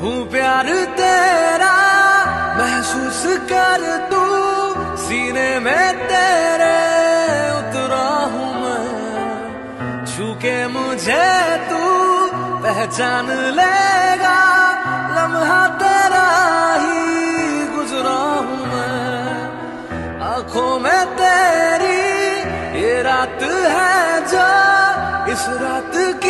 हूँ प्यार तेरा, महसूस कर तू, सीने में तेरे उतरा हूँ मैं। छूके मुझे तू, पहचान लेगा, लम्हा तेरा ही गुजरा हूँ मैं। आँखों में तेरी ये रात है जो इस रात की